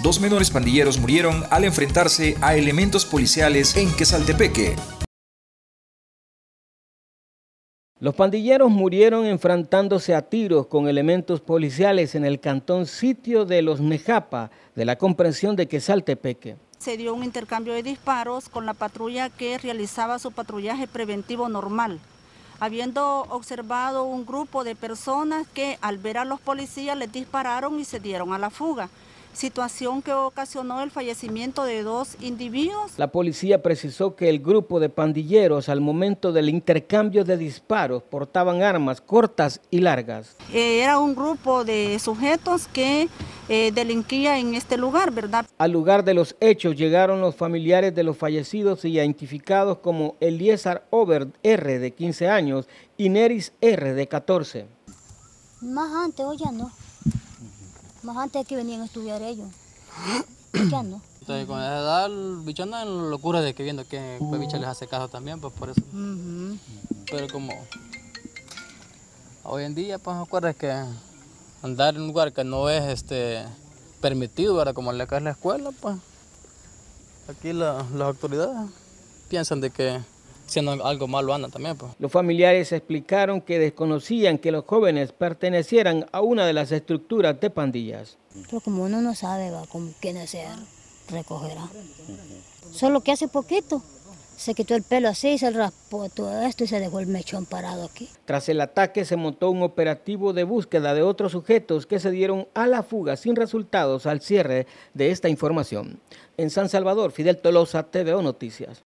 Dos menores pandilleros murieron al enfrentarse a elementos policiales en Quesaltepeque. Los pandilleros murieron enfrentándose a tiros con elementos policiales en el cantón sitio de Los Nejapa, de la comprensión de Quesaltepeque. Se dio un intercambio de disparos con la patrulla que realizaba su patrullaje preventivo normal, habiendo observado un grupo de personas que al ver a los policías les dispararon y se dieron a la fuga situación que ocasionó el fallecimiento de dos individuos. La policía precisó que el grupo de pandilleros al momento del intercambio de disparos portaban armas cortas y largas. Eh, era un grupo de sujetos que eh, delinquía en este lugar, ¿verdad? Al lugar de los hechos llegaron los familiares de los fallecidos identificados como Eliezer Over R de 15 años y Neris R de 14. Más antes, hoy ya no. Más antes que venían a estudiar ellos. no. Entonces, con esa edad, el bicho anda en locura de que viendo que el bicho les hace caso también, pues por eso. Pero como hoy en día, pues acuerdas que andar en un lugar que no es este permitido, ¿verdad? Como le cae la escuela, pues aquí las autoridades piensan de que siendo algo malo anda también. Pues. Los familiares explicaron que desconocían que los jóvenes pertenecieran a una de las estructuras de pandillas. Pero como uno no sabe va, con quiénes se recogerá. Solo que hace poquito se quitó el pelo así, se raspó todo esto y se dejó el mechón parado aquí. Tras el ataque se montó un operativo de búsqueda de otros sujetos que se dieron a la fuga sin resultados al cierre de esta información. En San Salvador, Fidel Tolosa, TVO Noticias.